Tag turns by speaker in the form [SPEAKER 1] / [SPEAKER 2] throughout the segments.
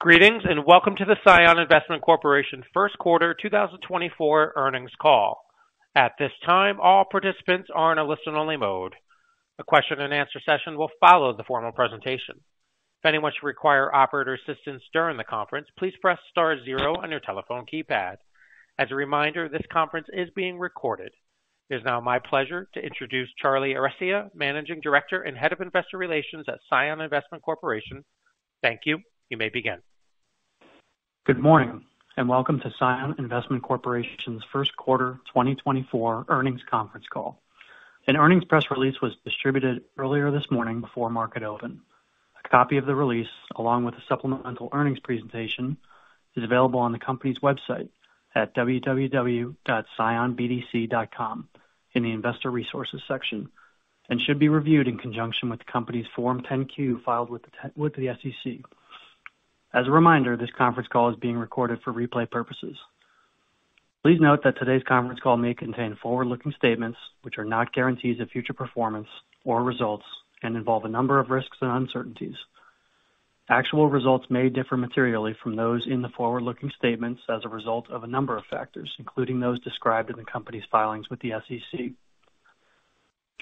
[SPEAKER 1] Greetings, and welcome to the CION Investment Corporation first quarter 2024 earnings call. At this time, all participants are in a listen-only mode. A question and answer session will follow the formal presentation. If anyone should require operator assistance during the conference, please press star zero on your telephone keypad. As a reminder, this conference is being recorded. It is now my pleasure to introduce Charlie Arestia, Managing Director and Head of Investor Relations at CION Investment Corporation. Thank you. You may begin.
[SPEAKER 2] Good morning, and welcome to CION Investment Corporation's first quarter 2024 earnings conference call. An earnings press release was distributed earlier this morning before market open. A copy of the release, along with a supplemental earnings presentation, is available on the company's website at www.cionbdc.com in the Investor Resources section, and should be reviewed in conjunction with the company's Form 10-Q filed with the SEC. As a reminder, this conference call is being recorded for replay purposes. Please note that today's conference call may contain forward-looking statements, which are not guarantees of future performance or results and involve a number of risks and uncertainties. Actual results may differ materially from those in the forward-looking statements as a result of a number of factors, including those described in the company's filings with the SEC.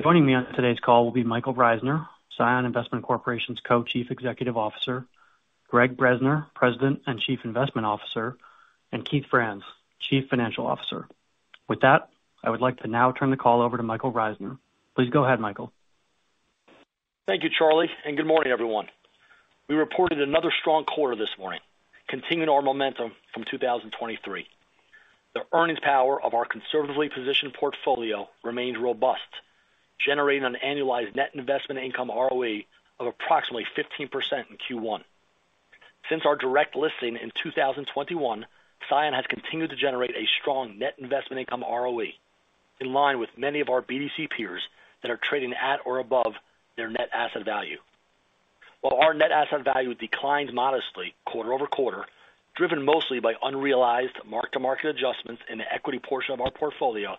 [SPEAKER 2] Joining me on today's call will be Michael Reisner, CION Investment Corporation's Co-Chief Executive Officer, Gregg Bresner, President and Chief Investment Officer, and Keith Franz, Chief Financial Officer. With that, I would like to now turn the call over to Michael Reisner. Please go ahead, Michael.
[SPEAKER 3] Thank you, Charlie, and good morning, everyone. We reported another strong quarter this morning, continuing our momentum from 2023. The earnings power of our conservatively positioned portfolio remained robust, generating an annualized net investment income ROE of approximately 15% in Q1. Since our direct listing in 2021, CION has continued to generate a strong net investment income ROE, in line with many of our BDC peers that are trading at or above their net asset value. While our net asset value declined modestly quarter-over-quarter, driven mostly by unrealized mark-to-market adjustments in the equity portion of our portfolio,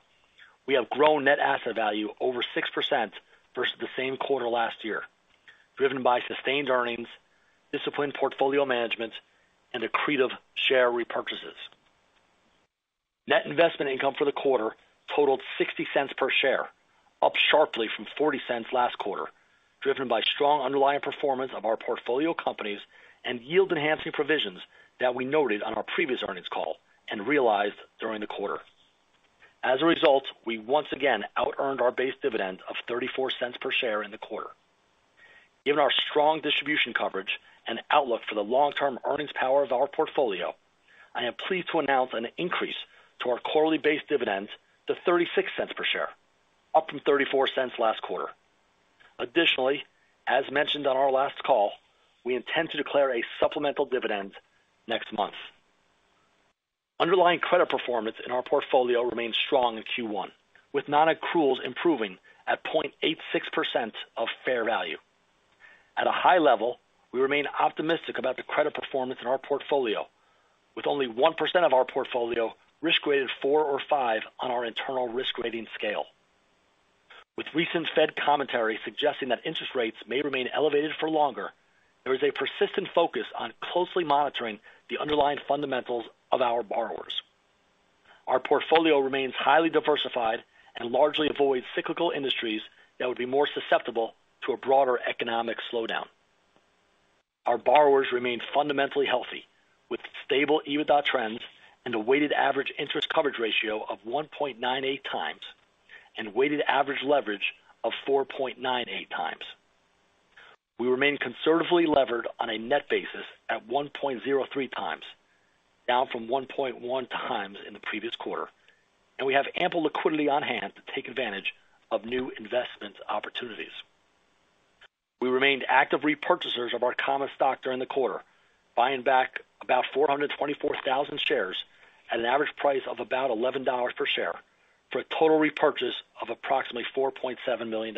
[SPEAKER 3] we have grown net asset value over 6% versus the same quarter last year, driven by sustained earnings, disciplined portfolio management, and accretive share repurchases. Net investment income for the quarter totaled $0.60 per share, up sharply from $0.40 last quarter, driven by strong underlying performance of our portfolio companies and yield-enhancing provisions that we noted on our previous earnings call and realized during the quarter. As a result, we once again outearned our base dividend of $0.34 per share in the quarter. Given our strong distribution coverage and outlook for the long-term earnings power of our portfolio, I am pleased to announce an increase to our quarterly base dividends to $0.36 per share, up from $0.34 last quarter. Additionally, as mentioned on our last call, we intend to declare a supplemental dividend next month. Underlying credit performance in our portfolio remains strong in Q1, with non-accruals improving at 0.86% of fair value. At a high level, we remain optimistic about the credit performance in our portfolio, with only 1% of our portfolio risk-graded 4 or 5 on our internal risk rating scale. With recent Fed commentary suggesting that interest rates may remain elevated for longer, there is a persistent focus on closely monitoring the underlying fundamentals of our borrowers. Our portfolio remains highly diversified and largely avoids cyclical industries that would be more susceptible to a broader economic slowdown. Our borrowers remain fundamentally healthy, with stable EBITDA trends and a weighted average interest coverage ratio of 1.98 times and weighted average leverage of 4.98 times. We remain conservatively levered on a net basis at 1.03 times, down from 1.1 times in the previous quarter, and we have ample liquidity on hand to take advantage of new investment opportunities. We remained active repurchasers of our common stock during the quarter, buying back about 424,000 shares at an average price of about $11 per share, for a total repurchase of approximately $4.7 million.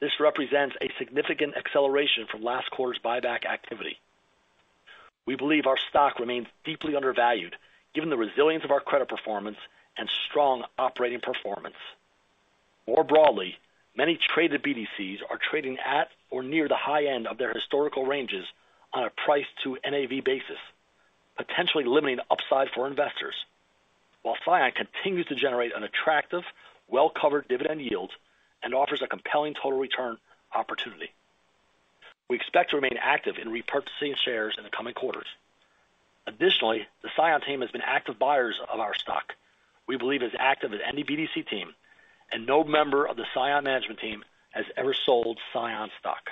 [SPEAKER 3] This represents a significant acceleration from last quarter's buyback activity. We believe our stock remains deeply undervalued, given the resilience of our credit performance and strong operating performance. More broadly, many traded BDCs are trading at or near the high end of their historical ranges on a price-to-NAV basis, potentially limiting upside for investors, while CION continues to generate an attractive, well-covered dividend yield and offers a compelling total return opportunity. We expect to remain active in repurchasing shares in the coming quarters. Additionally, the CION team has been active buyers of our stock. We believe as active as any BDC team, and no member of the CION management team has ever sold CION stock.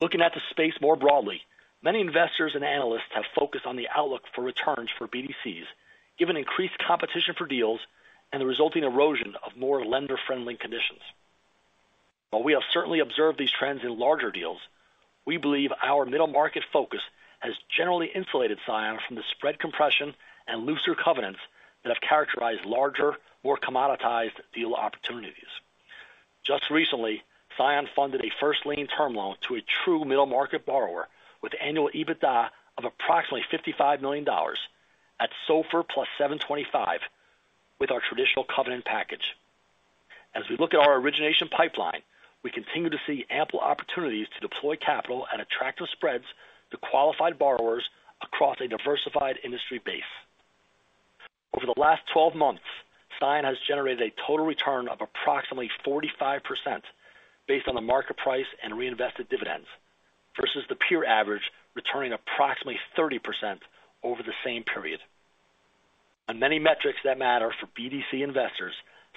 [SPEAKER 3] Looking at the space more broadly, many investors and analysts have focused on the outlook for returns for BDCs, given increased competition for deals and the resulting erosion of more lender-friendly conditions. While we have certainly observed these trends in larger deals, we believe our middle market focus has generally insulated CION from the spread compression and looser covenants that have characterized larger, more commoditized deal opportunities. Just recently, CION funded a first lien term loan to a true middle market borrower with annual EBITDA of approximately $55 million at SOFR plus 725 with our traditional covenant package. As we look at our origination pipeline, we continue to see ample opportunities to deploy capital at attractive spreads to qualified borrowers across a diversified industry base. Over the last 12 months, CION has generated a total return of approximately 45% based on the market price and reinvested dividends, versus the peer average, returning approximately 30% over the same period. On many metrics that matter for BDC investors,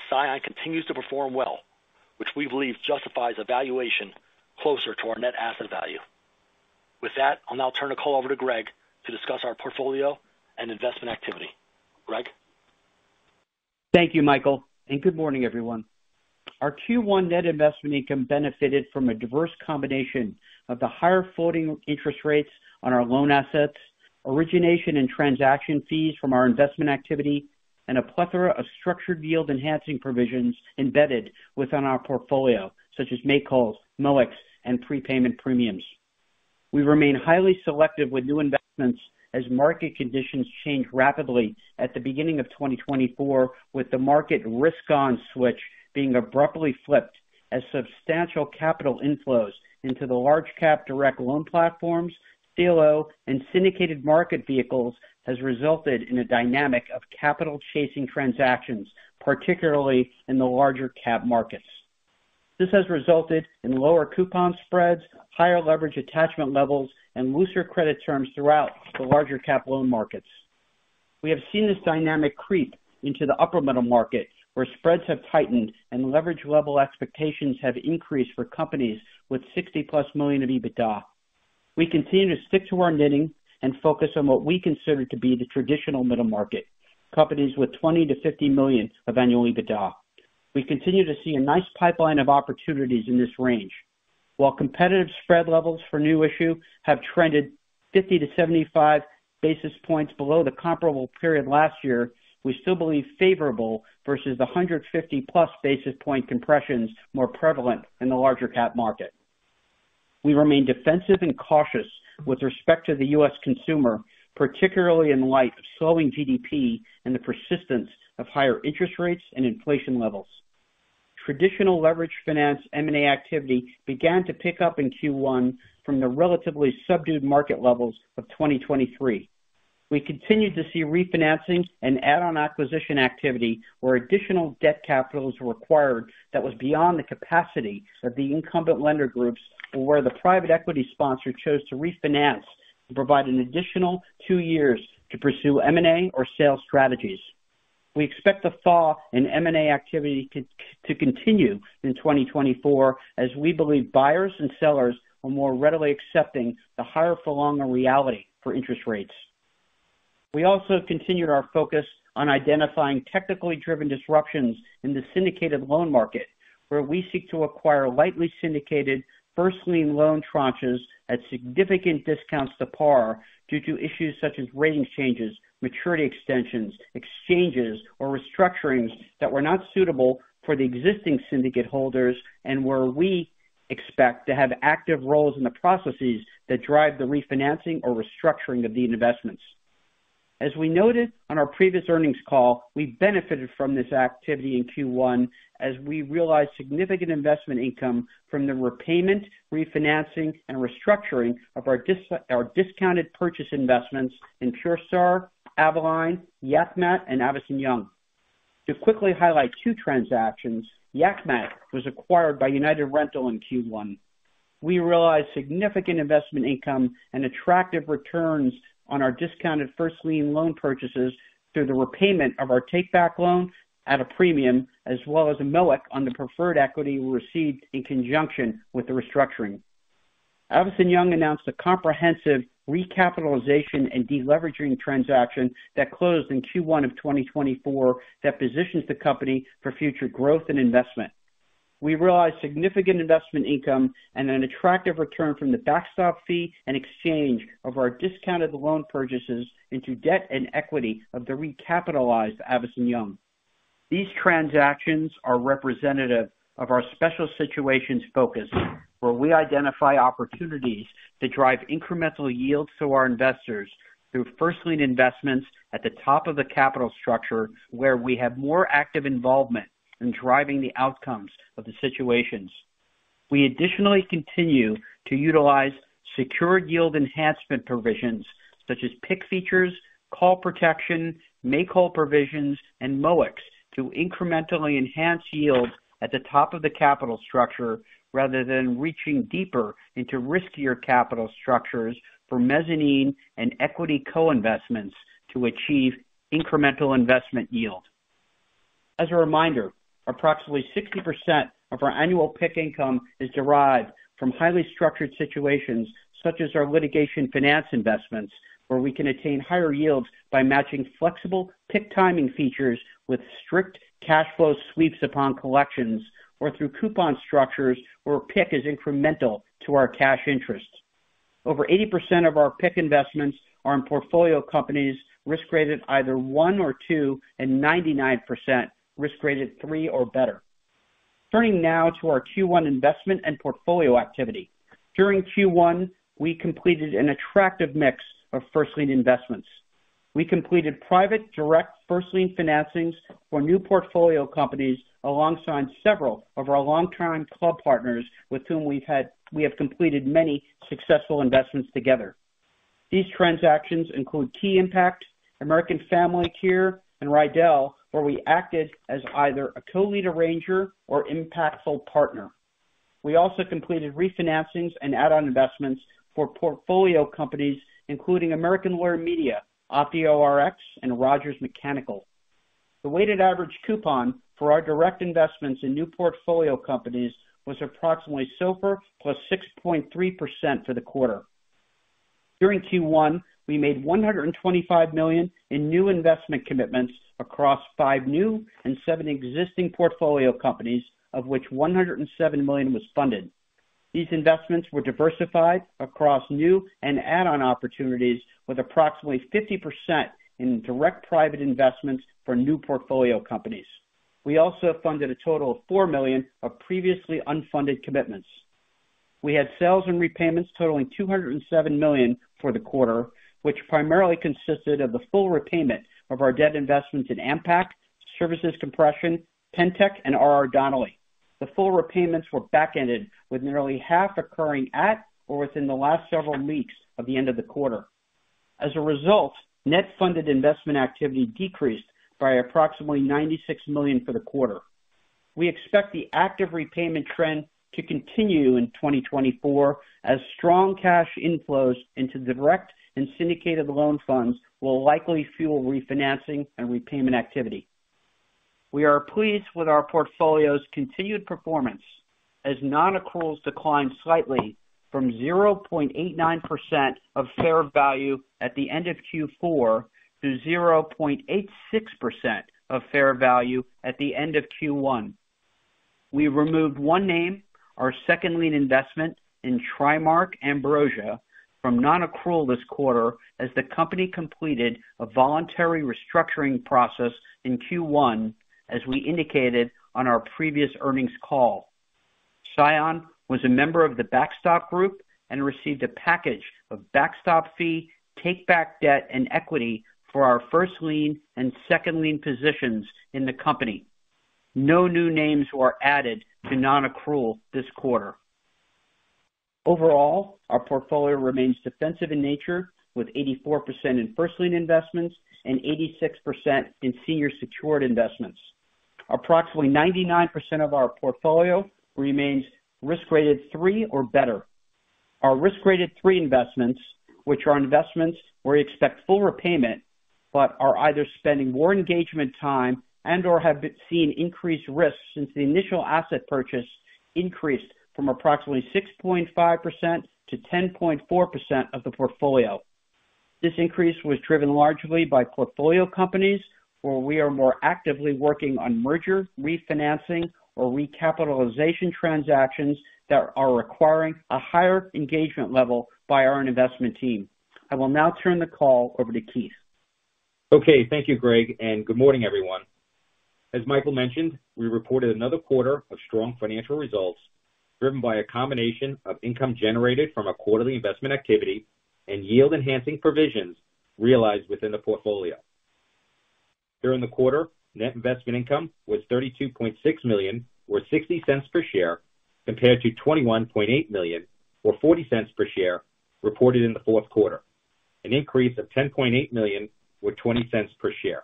[SPEAKER 3] CION continues to perform well, which we believe justifies a valuation closer to our net asset value. With that, I'll now turn the call over to Greg to discuss our portfolio and investment activity. Greg?
[SPEAKER 4] Thank you, Michael, and good morning, everyone. Our Q1 net investment income benefited from a diverse combination of the higher floating interest rates on our loan assets, origination and transaction fees from our investment activity, and a plethora of structured yield-enhancing provisions embedded within our portfolio, such as make-wholes, MOICs, and prepayment premiums. We remain highly selective with new investments as market conditions change rapidly at the beginning of 2024, with the market risk-on switch being abruptly flipped as substantial capital inflows into the large cap direct loan platforms, CLO, and syndicated market vehicles has resulted in a dynamic of capital-chasing transactions, particularly in the larger cap markets. This has resulted in lower coupon spreads, higher leverage attachment levels, and looser credit terms throughout the larger cap loan markets. We have seen this dynamic creep into the upper middle market, where spreads have tightened and leverage level expectations have increased for companies with 60+ million of EBITDA. We continue to stick to our knitting and focus on what we consider to be the traditional middle market, companies with $20 million-$50 million of annual EBITDA. We continue to see a nice pipeline of opportunities in this range. While competitive spread levels for new issue have trended 50-75 basis points below the comparable period last year, we still believe favorable versus the 150-plus basis point compressions more prevalent in the larger cap market. We remain defensive and cautious with respect to the U.S. consumer, particularly in light of slowing GDP and the persistence of higher interest rates and inflation levels. Traditional leverage finance M&A activity began to pick up in Q1 from the relatively subdued market levels of 2023. We continued to see refinancing and add-on acquisition activity, where additional debt capital is required that was beyond the capacity of the incumbent lender groups, or where the private equity sponsor chose to refinance and provide an additional two years to pursue M&A or sales strategies. We expect the thaw in M&A activity to continue in 2024, as we believe buyers and sellers are more readily accepting the higher for longer reality for interest rates. We also continued our focus on identifying technically driven disruptions in the syndicated loan market, where we seek to acquire lightly syndicated first lien loan tranches at significant discounts to par due to issues such as rating changes, maturity extensions, exchanges, or restructurings that were not suitable for the existing syndicate holders, and where we expect to have active roles in the processes that drive the refinancing or restructuring of the investments. As we noted on our previous earnings call, we benefited from this activity in Q1 as we realized significant investment income from the repayment, refinancing, and restructuring of our discounted purchase investments in PureStar, Avalon, Yak Mat, and Avison Young. To quickly highlight two transactions, Yak Mat was acquired by United Rentals in Q1. We realized significant investment income and attractive returns on our discounted first lien loan purchases through the repayment of our take-back loan at a premium, as well as a MOIC on the preferred equity we received in conjunction with the restructuring. Avison Young announced a comprehensive recapitalization and deleveraging transaction that closed in Q1 of 2024 that positions the company for future growth and investment. We realized significant investment income and an attractive return from the backstop fee and exchange of our discounted loan purchases into debt and equity of the recapitalized Avison Young. These transactions are representative of our special situations focus, where we identify opportunities to drive incremental yields to our investors through first lien investments at the top of the capital structure, where we have more active involvement in driving the outcomes of the situations. We additionally continue to utilize secured yield enhancement provisions such as PIK features, call protection, make-whole provisions, and MOICs to incrementally enhance yields at the top of the capital structure, rather than reaching deeper into riskier capital structures for mezzanine and equity co-investments to achieve incremental investment yield. As a reminder, approximately 60% of our annual PIK income is derived from highly structured situations, such as our litigation finance investments, where we can attain higher yields by matching flexible PIK timing features with strict cash flow sweeps upon collections, or through coupon structures where PIK is incremental to our cash interest. Over 80% of our PIK investments are in portfolio companies risk-rated either 1 or 2, and 99% risk-rated 3 or better. Turning now to our Q1 investment and portfolio activity. During Q1, we completed an attractive mix of first lien investments. We completed private direct first lien financings for new portfolio companies, alongside several of our longtime club partners with whom we have had we have completed many successful investments together. These transactions include Key Impact, American Family Care, and Rydell, where we acted as either a co-lead arranger or impactful partner. We also completed refinancings and add-on investments for portfolio companies, including American Lawyer Media, OptioRx, and Rogers Mechanical. The weighted average coupon for our direct investments in new portfolio companies was approximately SOFR plus 6.3% for the quarter. During Q1, we made 125 million in new investment commitments across 5 new and 7 existing portfolio companies, of which 107 million was funded. These investments were diversified across new and add-on opportunities, with approximately 50% in direct private investments for new portfolio companies. We also funded a total of 4 million of previously unfunded commitments. We had sales and repayments totaling 207 million for the quarter, which primarily consisted of the full repayment of our debt investments in AmPac, Services Compression, Pentec, and R.R. Donnelley. The full repayments were back-ended, with nearly half occurring at or within the last several weeks of the end of the quarter. As a result, net funded investment activity decreased by approximately 96 million for the quarter. We expect the active repayment trend to continue in 2024, as strong cash inflows into direct and syndicated loan funds will likely fuel refinancing and repayment activity. We are pleased with our portfolio's continued performance, as non-accruals declined slightly from 0.89% of fair value at the end of Q4 to 0.86% of fair value at the end of Q1. We removed one name, our second lien investment in TriMark Ambrosia, from non-accrual this quarter, as the company completed a voluntary restructuring process in Q1, as we indicated on our previous earnings call. CION was a member of the Backstop Group and received a package of backstop fee, take-back debt, and equity for our first lien and second lien positions in the company. No new names were added to non-accrual this quarter. Overall, our portfolio remains defensive in nature, with 84% in first lien investments and 86% in senior secured investments. Approximately 99% of our portfolio remains risk-rated 3 or better. Our risk-rated 3 investments, which are investments where we expect full repayment, but are either spending more engagement time and/or have seen increased risks since the initial asset purchase increased from approximately 6.5% to 10.4% of the portfolio. This increase was driven largely by portfolio companies, where we are more actively working on merger, refinancing, or recapitalization transactions that are requiring a higher engagement level by our investment team. I will now turn the call over to Keith.
[SPEAKER 5] Okay. Thank you, Greg, and good morning, everyone. As Michael mentioned, we reported another quarter of strong financial results, driven by a combination of income generated from our quarterly investment activity and yield-enhancing provisions realized within the portfolio. During the quarter, net investment income was 32.6 million, or $0.60 per share, compared to 21.8 million, or $0.40 per share, reported in the fourth quarter, an increase of 10.8 million, or $0.20 per share.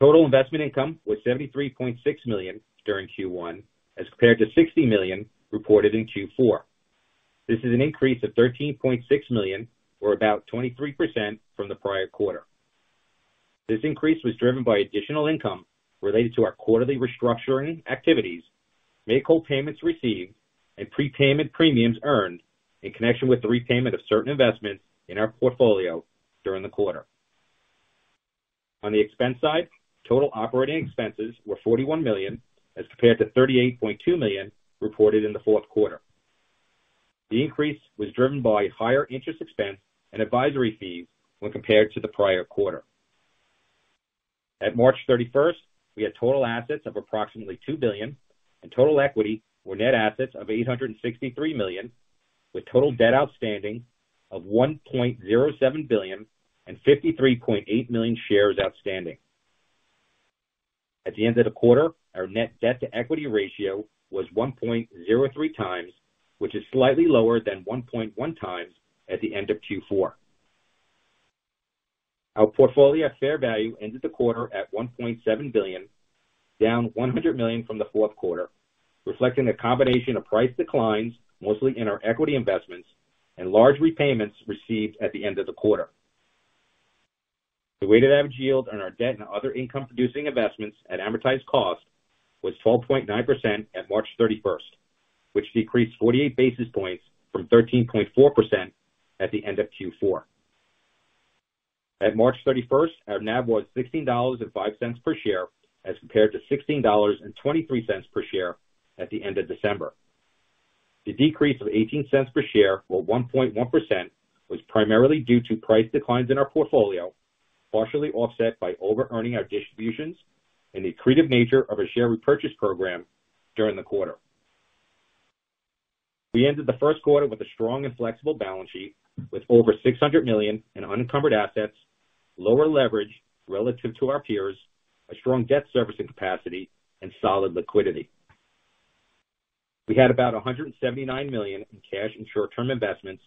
[SPEAKER 5] Total investment income was 73.6 million during Q1, as compared to 60 million reported in Q4. This is an increase of 13.6 million, or about 23% from the prior quarter. This increase was driven by additional income related to our quarterly restructuring activities, make-whole payments received, and prepayment premiums earned in connection with the repayment of certain investments in our portfolio during the quarter. On the expense side, total operating expenses were 41 million, as compared to 38.2 million reported in the fourth quarter. The increase was driven by higher interest expense and advisory fees when compared to the prior quarter. At March 31st, we had total assets of approximately 2 billion, and total equity or net assets of 863 million, with total debt outstanding of $1.07 billion and 53.8 million shares outstanding. At the end of the quarter, our net debt-to-equity ratio was 1.03 times, which is slightly lower than 1.1 times at the end of Q4. Our portfolio fair value ended the quarter at 1.7 billion, down 100 million from the fourth quarter, reflecting a combination of price declines, mostly in our equity investments, and large repayments received at the end of the quarter. The weighted average yield on our debt and other income-producing investments at amortized cost was 12.9% at March 31st, which decreased 48 basis points from 13.4% at the end of Q4. At March 31st, our NAV was $16.05 per share, as compared to $16.23 per share at the end of December. The decrease of $0.18 per share, or 1.1%, was primarily due to price declines in our portfolio, partially offset by overearning our distributions and the accretive nature of our share repurchase program during the quarter. We ended the first quarter with a strong and flexible balance sheet, with over 600 million in unencumbered assets, lower leverage relative to our peers, a strong debt servicing capacity, and solid liquidity. We had about 179 million in cash and short-term investments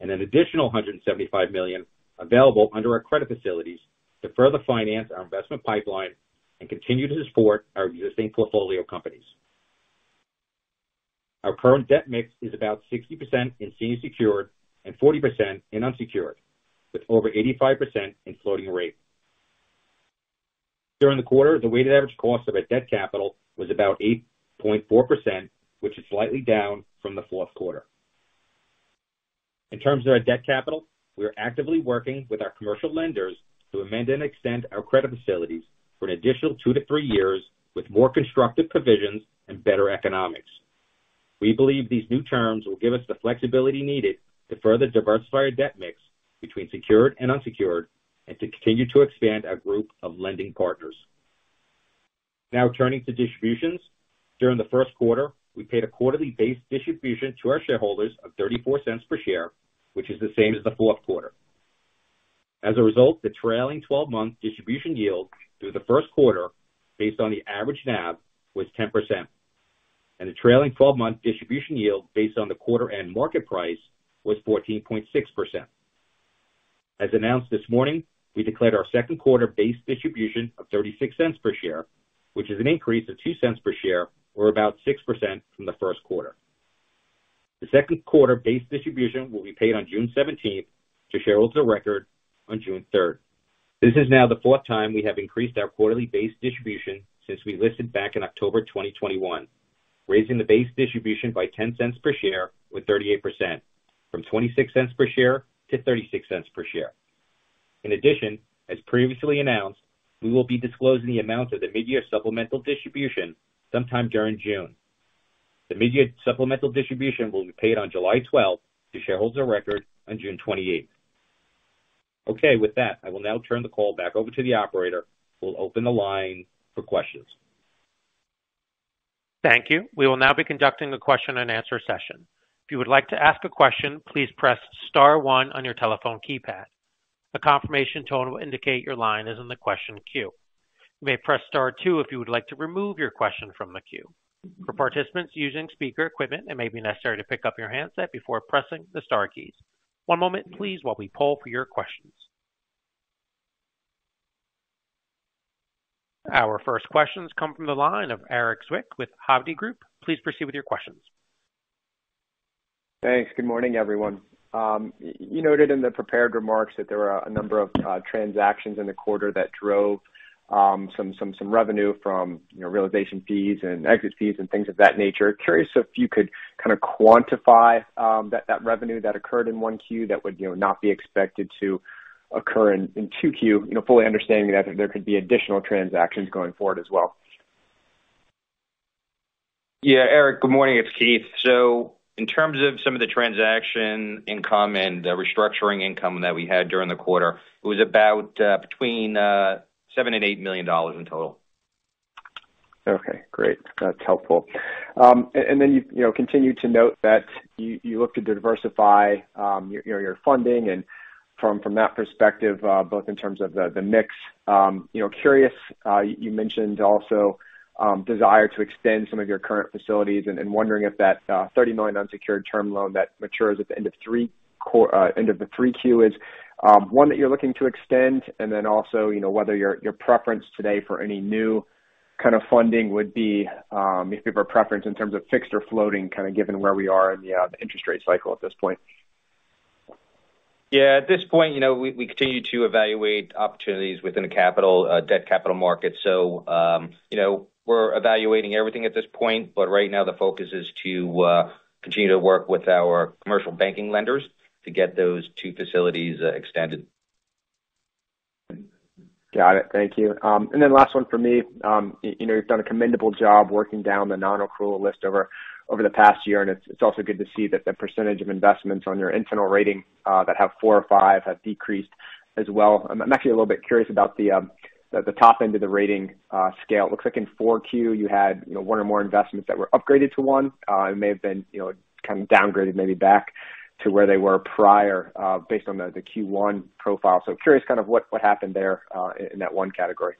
[SPEAKER 5] and an additional 175 million available under our credit facilities to further finance our investment pipeline and continue to support our existing portfolio companies. Our current debt mix is about 60% in senior secured and 40% in unsecured, with over 85% in floating rate. During the quarter, the weighted average cost of our debt capital was about 8.4%, which is slightly down from the fourth quarter. In terms of our debt capital, we are actively working with our commercial lenders to amend and extend our credit facilities for an additional two to three years with more constructive provisions and better economics. We believe these new terms will give us the flexibility needed to further diversify our debt mix between secured and unsecured, and to continue to expand our group of lending partners. Now turning to distributions. During the first quarter, we paid a quarterly base distribution to our shareholders of $0.34 per share, which is the same as the fourth quarter. As a result, the trailing 12-month distribution yield through the first quarter, based on the average NAV, was 10%, and the trailing 12-month distribution yield based on the quarter-end market price was 14.6%. As announced this morning, we declared our second quarter base distribution of $0.36 per share, which is an increase of $0.02 per share, or about 6% from the first quarter. The second quarter base distribution will be paid on June 17th to shareholders of record on June 3rd. This is now the fourth time we have increased our quarterly base distribution since we listed back in October 2021, raising the base distribution by $0.10 per share with 38%, from $0.26 per share to $0.36 per share. In addition, as previously announced, we will be disclosing the amount of the mid-year supplemental distribution sometime during June. The mid-year supplemental distribution will be paid on July 12th to shareholders of record on June 28th. Okay, with that, I will now turn the call back over to the operator, who will open the line for questions.
[SPEAKER 1] Thank you. We will now be conducting a question-and-answer session. If you would like to ask a question, please press star one on your telephone keypad. A confirmation tone will indicate your line is in the question queue. You may press star two if you would like to remove your question from the queue. For participants using speaker equipment, it may be necessary to pick up your handset before pressing the star keys. One moment, please, while we poll for your questions. Our first questions come from the line of Erik Zwick with Hovde Group. Please proceed with your questions.
[SPEAKER 6] Thanks. Good morning, everyone. Um, you noted in the prepared remarks that there were a number of uh, transactions in the quarter that drove um some some some revenue from you know realization fees and exit fees and things of that nature. Curious if you could kind of quantify um, that revenue that occurred in 1Q that would you know not be expected to occur in 2Q, you know, fully understanding that there could be additional transactions going forward as well.
[SPEAKER 5] Yeah, Erik, good morning. It's Keith. In terms of some of the transaction income and the restructuring income that we had during the quarter, it was about uh, between uh, $7 million and $8 million in total.
[SPEAKER 6] Okay, great. That's helpful. Um, and then you you know continue to note that you look to diversify um, your your funding and from from that perspective, uh, both in terms of the mix. Um, you know, curious, you mentioned also Um, desire to extend some of your current facilities and wondering if that uh, 30 million unsecured term loan that matures at the end of uh, the 3Q is um, one that you're looking to extend, and then also you know whether your preference today for any new kind of funding would be um, if you have a preference in terms of fixed or floating, kind of given where we are in the uh, interest rate cycle at this point.
[SPEAKER 5] Yeah, at this point, you know, we continue to evaluate opportunities within the capital debt capital market. So we're evaluating everything at this point, but right now the focus is to uh, continue to work with our commercial banking lenders to get those two facilities uh, extended.
[SPEAKER 6] Got it. Thank you. Um, and then last one for me. Um, you know, you've done a commendable job working down the non-accrual list over over the past year, and it's also good to see that the percentage of investments on your internal rating uh, that have four or five have decreased as well. I'm actually a little bit curious about the um, top end of the rating uh, scale. It looks like in 4Q you had one or more investments that were upgraded to one uh, and may have been kind of downgraded maybe back to where they were prior uh, based on the Q1 profile. So curious kind of what happened there in that one category.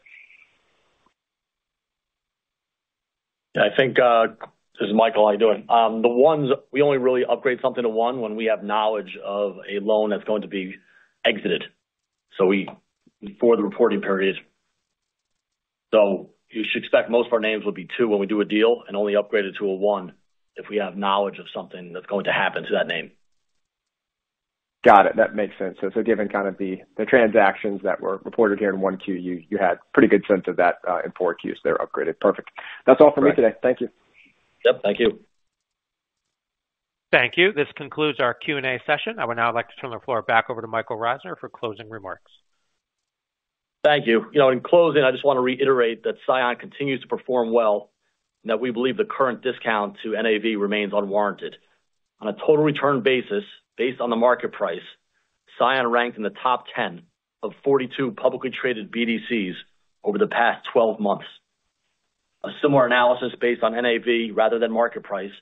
[SPEAKER 3] Yeah, I think this is Michael. How you doing? Um, the ones we only really upgrade something to one when we have knowledge of a loan that's going to be exited So we for the reporting period. So you should expect most of our names will be two when we do a deal and only upgrade it to a one if we have knowledge of something that's going to happen to that name.
[SPEAKER 6] Got it. That makes sense. So given kind of the transactions that were reported here in 1Q, you had pretty good sense of that uh, in 4Q, so they're upgraded. Perfect. That's all for me today. Thank you.
[SPEAKER 3] Yep, thank you.
[SPEAKER 1] Thank you. This concludes our Q&A session. I would now like to turn the floor back over to Michael Reisner for closing remarks.
[SPEAKER 3] Thank you. You know, in closing, I just want to reiterate that CION continues to perform well and that we believe the current discount to NAV remains unwarranted. On a total return basis, based on the market price, CION ranked in the top 10 of 42 publicly traded BDCs over the past 12 months. A similar analysis based on NAV rather than market price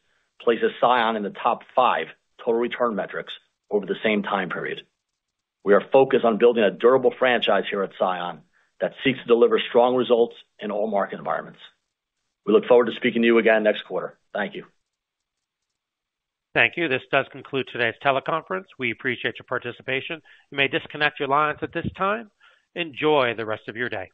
[SPEAKER 3] places CION in the top five total return metrics over the same time period.
[SPEAKER 7] We are focused on building a durable franchise here at CION that seeks to deliver strong results in all market environments. We look forward to speaking to you again next quarter. Thank you.
[SPEAKER 1] Thank you. This does conclude today's teleconference. We appreciate your participation. You may disconnect your lines at this time. Enjoy the rest of your day.